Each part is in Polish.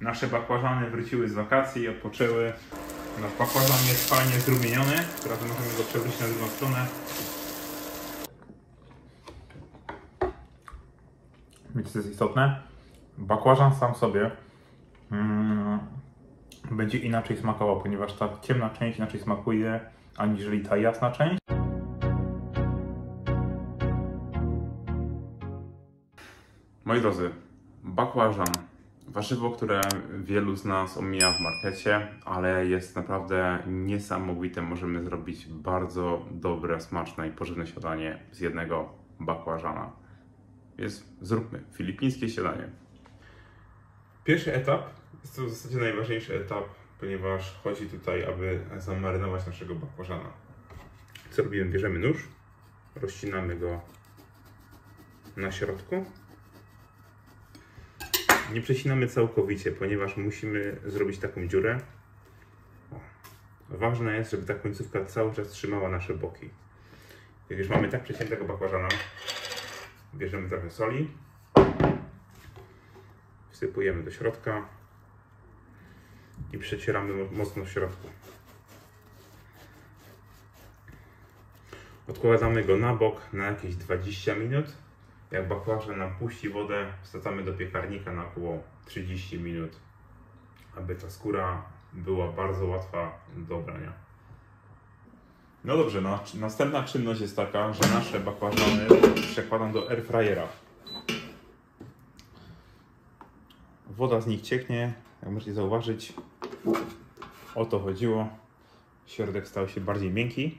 Nasze bakłażany wróciły z wakacji, odpoczęły. Nasz bakłażan jest fajnie zrumieniony. Teraz możemy go przewrócić na drugą stronę. Wiecie co jest istotne? Bakłażan sam sobie mm, będzie inaczej smakował, ponieważ ta ciemna część inaczej smakuje aniżeli ta jasna część. Moi drodzy, bakłażan. Warzywo, które wielu z nas omija w markecie, ale jest naprawdę niesamowite. Możemy zrobić bardzo dobre, smaczne i pożywne śniadanie z jednego bakłażana. Więc zróbmy filipińskie śniadanie. Pierwszy etap jest to w zasadzie najważniejszy etap, ponieważ chodzi tutaj, aby zamarynować naszego bakłażana. Co robimy? Bierzemy nóż, rozcinamy go na środku nie przecinamy całkowicie, ponieważ musimy zrobić taką dziurę. Ważne jest, żeby ta końcówka cały czas trzymała nasze boki. Jak już mamy tak przeciętego bakłażana, bierzemy trochę soli, wsypujemy do środka i przecieramy mocno w środku. Odkładamy go na bok na jakieś 20 minut jak bakłażan nam puści wodę, wsadzamy do piekarnika na około 30 minut, aby ta skóra była bardzo łatwa do obrania. No dobrze, no, następna czynność jest taka, że nasze bakłażany przekładam do airfryera. Woda z nich cieknie, jak możecie zauważyć, o to chodziło. Środek stał się bardziej miękki.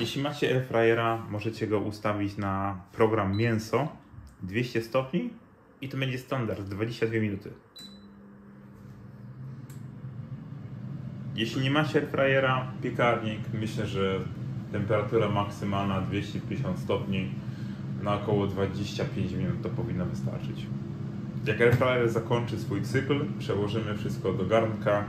Jeśli macie airfryera, możecie go ustawić na program mięso 200 stopni i to będzie standard 22 minuty. Jeśli nie macie airfryera, piekarnik, myślę, że temperatura maksymalna 250 stopni na około 25 minut to powinno wystarczyć. Jak airfryer zakończy swój cykl, przełożymy wszystko do garnka,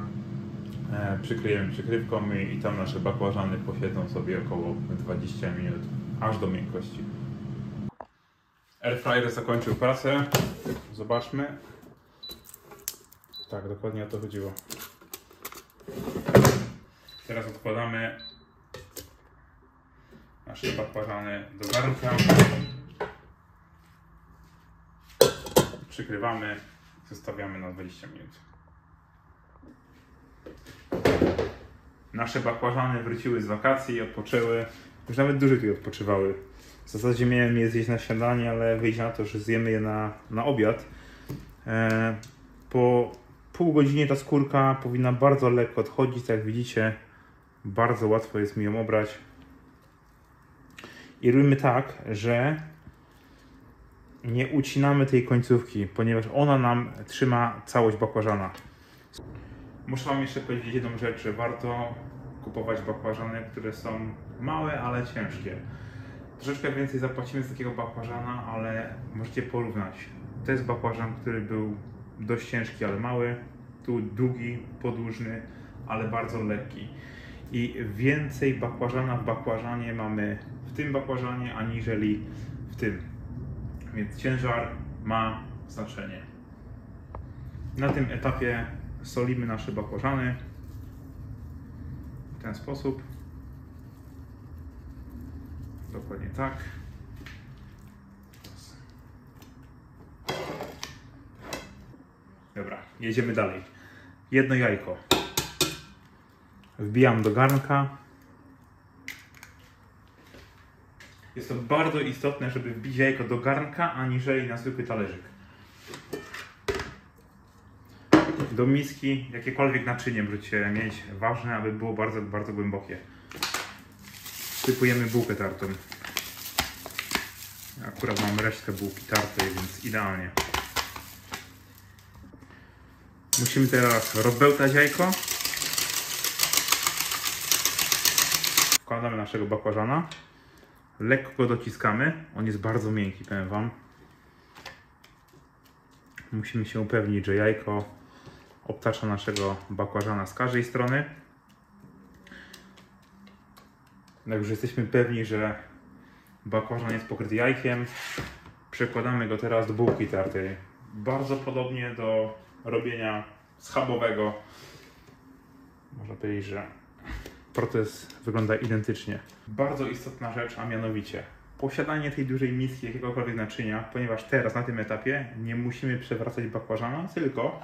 przykryjemy przykrywką i tam nasze bakłażany posiedzą sobie około 20 minut, aż do miękkości. Airfryer zakończył pracę. Zobaczmy. Tak, dokładnie o to chodziło. Teraz odkładamy nasze bakłażany do garnka. Przykrywamy, zostawiamy na 20 minut. Nasze bakłażany wróciły z wakacji, i odpoczęły. Już nawet tutaj odpoczywały. W zasadzie miałem je zjeść na śniadanie, ale wyjść na to, że zjemy je na, na obiad. E, po pół godzinie ta skórka powinna bardzo lekko odchodzić, tak jak widzicie. Bardzo łatwo jest mi ją obrać. I robimy tak, że nie ucinamy tej końcówki, ponieważ ona nam trzyma całość bakłażana. Muszę Wam jeszcze powiedzieć jedną rzecz, że warto kupować bakłażany, które są małe, ale ciężkie. Troszeczkę więcej zapłacimy z takiego bakłażana, ale możecie porównać. To jest bakłażan, który był dość ciężki, ale mały. Tu długi, podłużny, ale bardzo lekki. I więcej bakłażana w bakłażanie mamy w tym bakłażanie, aniżeli w tym. Więc ciężar ma znaczenie. Na tym etapie solimy nasze bakłażany w ten sposób. Dokładnie tak. Dobra, jedziemy dalej. Jedno jajko. Wbijam do garnka. Jest to bardzo istotne, żeby wbić jajko do garnka, aniżeli na zwykły talerzyk do miski jakiekolwiek naczynie będziecie mieć. Ważne, aby było bardzo, bardzo głębokie. Sypujemy bułkę tartą. Akurat mam resztkę bułki tartej, więc idealnie. Musimy teraz rozbełtać jajko. Wkładamy naszego bakłażana. Lekko go dociskamy. On jest bardzo miękki, powiem Wam. Musimy się upewnić, że jajko obtacza naszego bakłażana z każdej strony. Już jesteśmy pewni, że bakłażan jest pokryty jajkiem, przekładamy go teraz do bułki tartej. bardzo podobnie do robienia schabowego. Można powiedzieć, że proces wygląda identycznie. Bardzo istotna rzecz, a mianowicie posiadanie tej dużej miski jakiegokolwiek naczynia, ponieważ teraz na tym etapie nie musimy przewracać bakłażana, tylko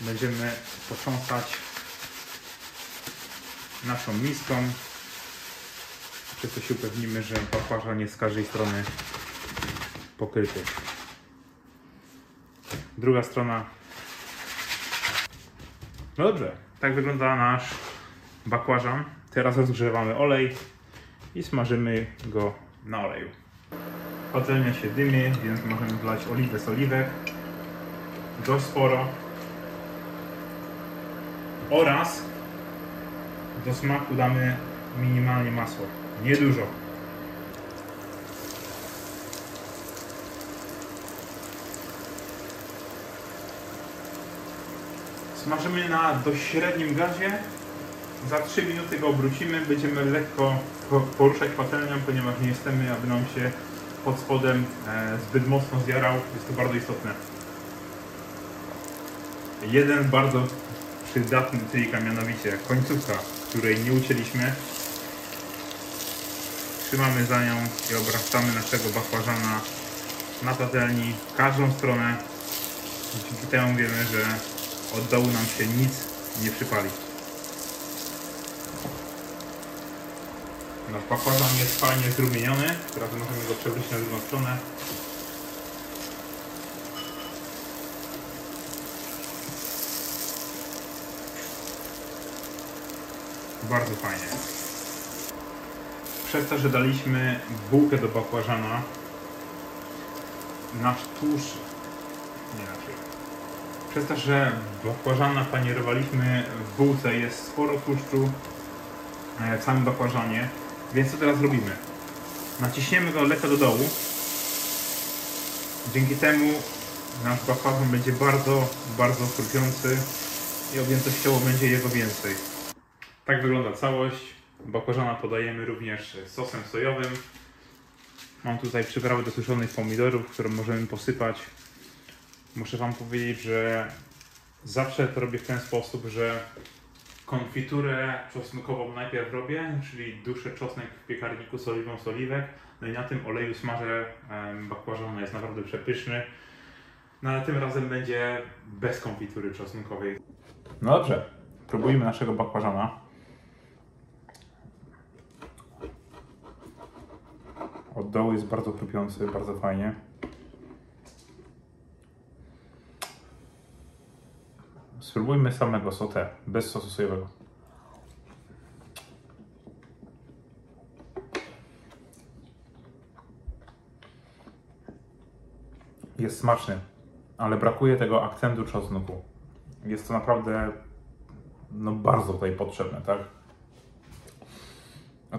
będziemy potrząsać naszą miską, przez się upewnimy, że bakłażan jest z każdej strony pokryty. Druga strona. No dobrze, tak wygląda nasz bakłażan. Teraz rozgrzewamy olej i smażymy go na oleju. Patelnia się dymi, więc możemy wlać oliwę z oliwek. Dość sporo. Oraz do smaku damy minimalnie masło. Niedużo. Smażymy na dość średnim gazie. Za 3 minuty go obrócimy. Będziemy lekko po- poruszać patelnią, ponieważ nie chcemy, aby nam się pod spodem e, zbyt mocno zjarał. Jest to bardzo istotne. Jeden bardzo przydatny trik, a mianowicie końcówka, której nie ucięliśmy. Trzymamy za nią i obracamy naszego bakłażana na patelni w każdą stronę. Dzięki temu wiemy, że od dołu nam się nic nie przypali. Nasz bakłażan jest fajnie zrumieniony, teraz możemy go przewrócić na drugą stronę. Bardzo fajnie. Przez to, że daliśmy bułkę do bakłażana, nasz tłuszcz, nie inaczej, przez to, że bakłażana panierowaliśmy w bułce, jest sporo tłuszczu e, w samym bakłażanie, więc co teraz robimy? Naciśniemy go lekko do dołu. Dzięki temu nasz bakłażan będzie bardzo, bardzo chrupiący i objętościowo będzie jego więcej. Tak wygląda całość. Bakłażana podajemy również sosem sojowym. Mam tutaj przyprawy do suszonych pomidorów, które możemy posypać. Muszę Wam powiedzieć, że zawsze to robię w ten sposób, że konfiturę czosnkową najpierw robię, czyli duszę czosnek w piekarniku z oliwą z oliwek. No i na tym oleju smażę em, bakłażan, jest naprawdę przepyszny. No ale tym razem będzie bez konfitury czosnkowej. No dobrze, próbujmy naszego bakłażana. Od dołu jest bardzo chrupiący, bardzo fajnie. Spróbujmy samego sauté, bez sosu sojowego. Jest smaczny, ale brakuje tego akcentu czosnku. Jest to naprawdę no, bardzo tutaj potrzebne, tak?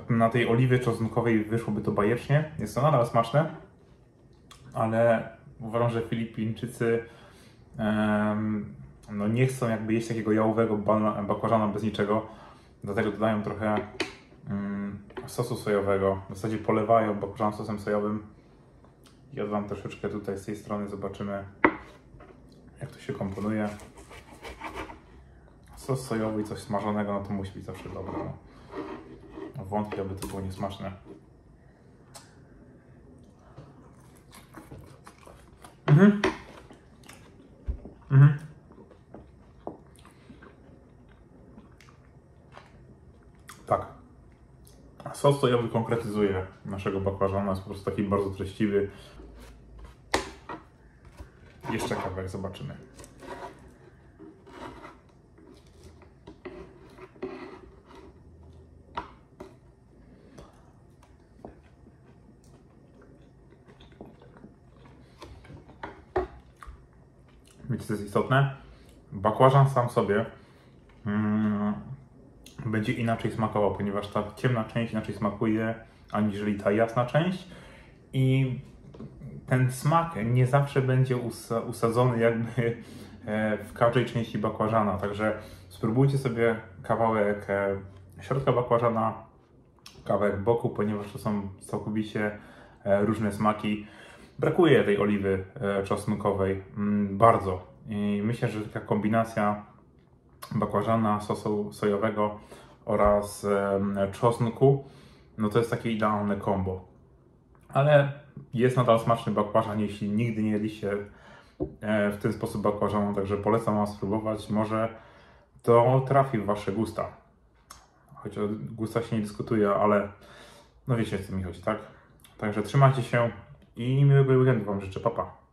Na tej oliwie czosnkowej wyszłoby to bajecznie. Jest to nadal smaczne, ale uważam, że Filipińczycy em, no nie chcą jakby jeść takiego jałowego bakłażana bez niczego, dlatego dodają trochę mm, sosu sojowego. W zasadzie polewają bakłażan sosem sojowym. Ja dodam troszeczkę tutaj z tej strony, zobaczymy jak to się komponuje. Sos sojowy i coś smażonego, no to musi być zawsze dobre. Wątpię, aby to było niesmaczne. Mhm. Mhm. Tak. Sos sojowy konkretyzuje naszego bakłażana, jest po prostu taki bardzo treściwy. Jeszcze kawałek zobaczymy. Wiecie, co jest istotne? Bakłażan sam sobie mm, będzie inaczej smakował, ponieważ ta ciemna część inaczej smakuje, aniżeli ta jasna część. I ten smak nie zawsze będzie usa- usadzony jakby e, w każdej części bakłażana. Także spróbujcie sobie kawałek e, środka bakłażana, kawałek boku, ponieważ to są całkowicie e, różne smaki. brakuje tej oliwy czosnkowej mm, bardzo. I myślę, że taka kombinacja bakłażana, sosu sojowego oraz czosnku, no to jest takie idealne kombo. Ale jest nadal smaczny bakłażan, jeśli nigdy nie jedliście e, w ten sposób bakłażanu, także polecam Wam spróbować. Może to trafi w Wasze gusta. Choć o gusta się nie dyskutuje, ale no wiecie co mi chodzi, tak? Także trzymajcie się i miłego weekendu Wam życzę, papa. Pa.